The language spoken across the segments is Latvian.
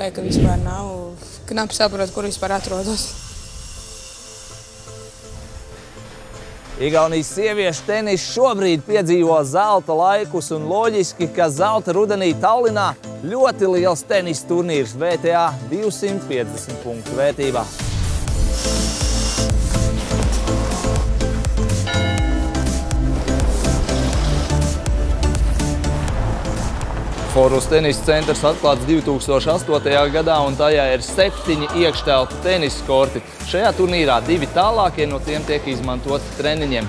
spēka vispār nav. Knapi saprot, kur vispār atrodos. Igaunijas sieviešu tenis šobrīd piedzīvo zelta laikus un loģiski, ka zelta rudenī Tallinā ļoti liels tenis turnīrs VTA 250 punktu vērtībā. Forus tenisa centrs atklāts 2008. gadā, un tajā ir septiņi iekštelpu tenisa korti. Šajā turnīrā divi tālākie no tiem tiek izmantoti treniņiem.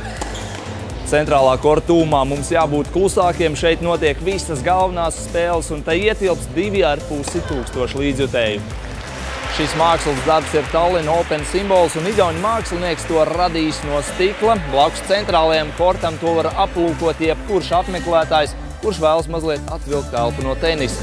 Centrālā korta tūmā mums jābūt klusākiem. Šeit notiek visas galvenās spēles, un tai ietilps divi ar pusi tūkstoši līdzjutēju. Šis mākslas darbs ir Tallinn Open simbols, un igauņu mākslinieks to radījis no stikla. Blakus centrālajam kortam to var aplūkot jebkurš apmeklētājs, kurš vēlas mazliet atvilkt elpu no tenisa.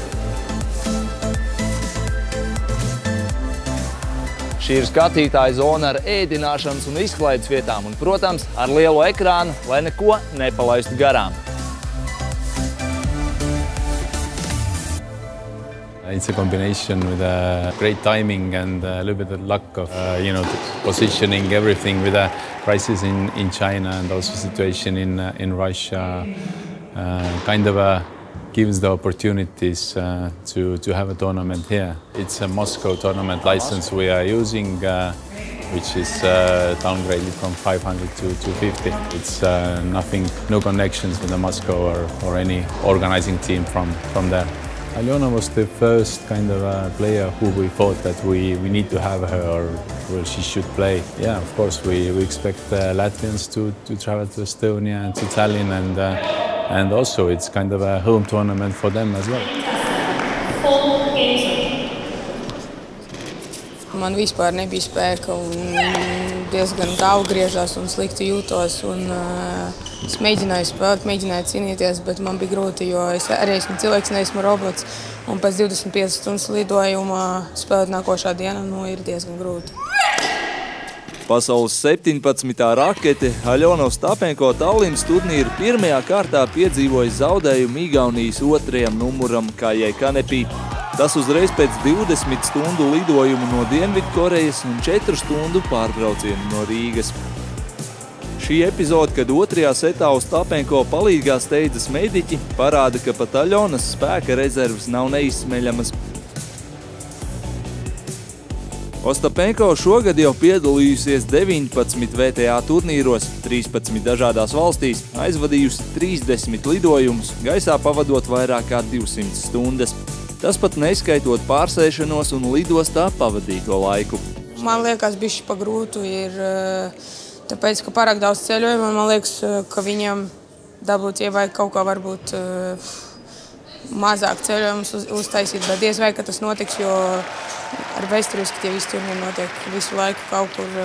Šī ir skatītāja zona ar ēdināšanas un izklaides vietām un, protams, ar lielu ekrānu, lai neko nepalaistu garām. It's a combination with a great timing and a little bit of luck of, uh, you know, positioning everything with a crisis in, in China and also situation in, uh, in Russia. Uh, kind of a gives the opportunities uh, to, to have a tournament here. It's a Moscow tournament license we are using, uh, which is uh, downgraded from 500 to 250. It's uh, nothing, no connections with the Moscow or, or any organizing team from, from there. Aliona was the first kind of uh, player who we thought that we, we need to have her or well, she should play. Yeah, of course, we, we expect uh, Latvians to, to travel to Estonia and to Tallinn and and also it's kind of a home tournament for them as well. Man vispār nebija spēka un diezgan tālu griežās un slikti jūtos. Un, uh, es mēģināju spēlēt, mēģināju cīnīties, bet man bija grūti, jo es arī esmu cilvēks, neesmu robots. Un pēc 25 stundas lidojuma spēlēt nākošā diena nu, ir diezgan grūti. Pasaules 17. rakete Aļona Ostapenko Tallinas turnīra pirmajā kārtā piedzīvoja zaudējumu Igaunijas otrajam numuram Kājai Kanepī. Tas uzreiz pēc 20 stundu lidojumu no Dienvidkorejas un 4 stundu pārbraucienu no Rīgas. Šī epizode, kad otrajā setā Ostapenko palīgā steidzas mediķi, parāda, ka pat Aļonas spēka rezerves nav neizsmeļamas. Ostapenko šogad jau piedalījusies 19 VTA turnīros, 13 dažādās valstīs, aizvadījusi 30 lidojumus, gaisā pavadot vairāk kā 200 stundas. Tas pat neskaitot pārsēšanos un lidostā pavadīto laiku. Man liekas, bišķi pa grūtu ir, tāpēc, ka pārāk daudz ceļojumu, man liekas, ka viņam dabūt, ja vajag kaut kā varbūt mazāk ceļojumus uz, uztaisīt, bet diez vai, ka tas notiks, jo ar vēsturiski tie visi turnīri notiek visu laiku kaut kur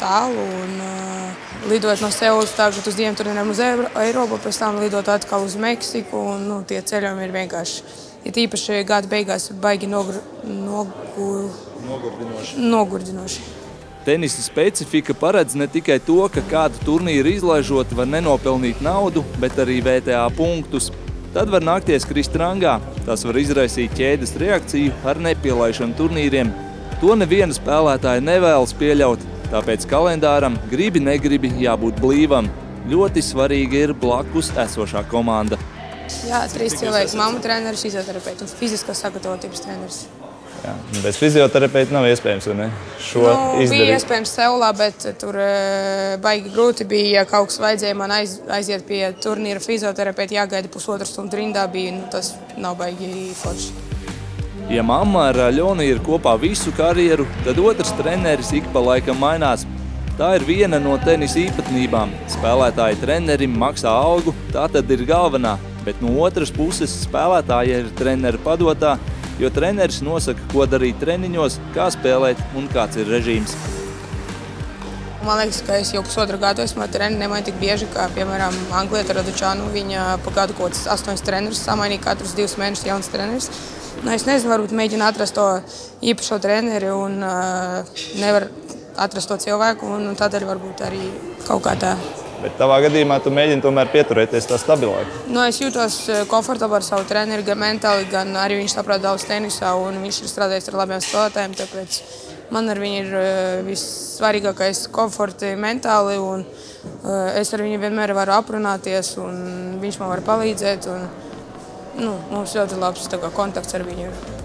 tālu. Un, uh, lidot no Seulas tagad uz diviem turnīriem uz Eiropu, pēc tam lidot atkal uz Meksiku. Un, nu, tie ceļojumi ir vienkārši, ja tīpaši gada beigās, baigi nogur, nogur, nogurdinoši. nogurdinoši. Tenisa specifika paredz ne tikai to, ka kādu turnīru izlaižot var nenopelnīt naudu, bet arī VTA punktus. Tad var nākties krist rangā. Tas var izraisīt ķēdes reakciju ar nepielaišanu turnīriem. To neviena spēlētāja nevēlas pieļaut, tāpēc kalendāram gribi negribi jābūt blīvam. Ļoti svarīga ir blakus esošā komanda. Jā, trīs cilvēki - mamma treneris, fizioterapeits un fiziskās sagatavotības treneris. Jā. Bez fizioterapeita nav iespējams, vai ne? Šo nu, izdarīt. bija iespējams Seulā, bet tur e, baigi grūti bija. Ja kaut kas vajadzēja man aiz, aiziet pie turnīra fizioterapeita, jāgaida pusotru stundu rindā, bija, nu, tas nav baigi forši. Ja mamma ar Aļonu ir kopā visu karjeru, tad otrs treneris ik pa laikam mainās. Tā ir viena no tenisa īpatnībām. Spēlētāji trenerim maksā algu, tā tad ir galvenā, bet no otras puses spēlētāja ir trenera padotā, jo treneris nosaka, ko darīt treniņos, kā spēlēt un kāds ir režīms. Man liekas, ka es jau pusotru gadu esmu ar treniņu, nemainu tik bieži, kā, piemēram, Anglieta Radučānu. Viņa pa gadu kaut kāds astoņas trenerus samainīja, katrs divus mēnešus jauns treneris. Nu, es nezinu, varbūt mēģina atrast to īpašo treneri un uh, nevar atrast to cilvēku, un, un tādēļ varbūt arī kaut kā tā Bet tavā gadījumā tu mēģini tomēr pieturēties tā stabilāk. Nu, es jūtos eh, komfortabli ar savu treneru, gan mentāli, gan arī viņš saprot daudz tenisā, un viņš ir strādājis ar labiem spēlētājiem. Tāpēc man ar viņu ir eh, vissvarīgākais komforti mentāli, un eh, es ar viņu vienmēr varu aprunāties, un viņš man var palīdzēt. Un, nu, mums ļoti labs kā, kontakts ar viņu.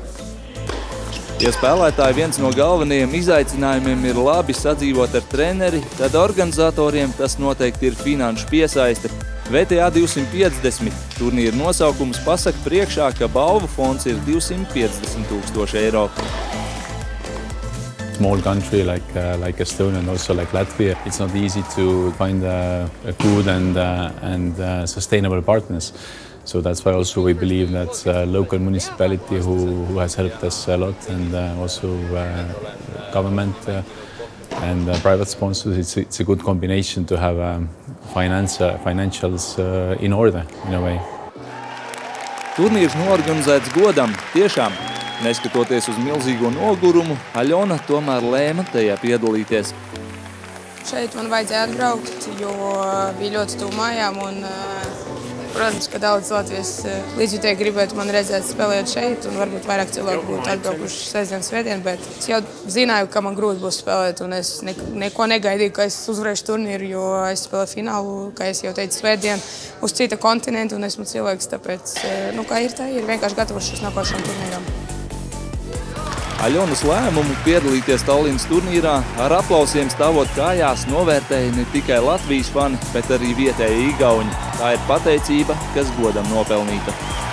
Ja spēlētāji viens no galvenajiem izaicinājumiem ir labi sadzīvot ar treneri, tad organizatoriem tas noteikti ir finanšu piesaiste. VTA 250 turnīra nosaukums pasaka priekšā, ka balvu fonds ir 250 tūkstoši eiro. Small country like uh, like Estonia and also like Latvia, it's not easy to find uh, good and uh, and uh, sustainable partners. So that's why also we believe that uh, local municipality who, who has helped us a lot and uh, also uh, government uh, and uh, private sponsors, it's, it's a good combination to have um, finance, uh, financials uh, in order in a way. Turnīrs norganizēts godam, tiešām. Neskatoties uz milzīgo nogurumu, Aļona tomēr lēma tajā piedalīties. Šeit man vajadzēja atbraukt, jo bija ļoti tuvu mājām. Un, uh, Protams, ka daudz Latvijas eh, līdzjutēji gribētu man redzēt spēlēt šeit, un varbūt vairāk cilvēku būtu atbraukuši sestdien, svētdien, bet es jau zināju, ka man grūti būs spēlēt, un es ne, neko negaidīju, ka es uzvarēšu turnīru, jo es spēlēju finālu, kā es jau teicu, svētdien uz cita kontinenta, un esmu cilvēks, tāpēc, eh, nu, kā ir tā, ir vienkārši gatavs šis nākošam turnīram. Aļonas lēmumu piedalīties Tallinas turnīrā ar aplausiem stāvot kājās novērtēja ne tikai Latvijas fani, bet arī vietēji Igauni. Tā ir pateicība, kas godam nopelnīta.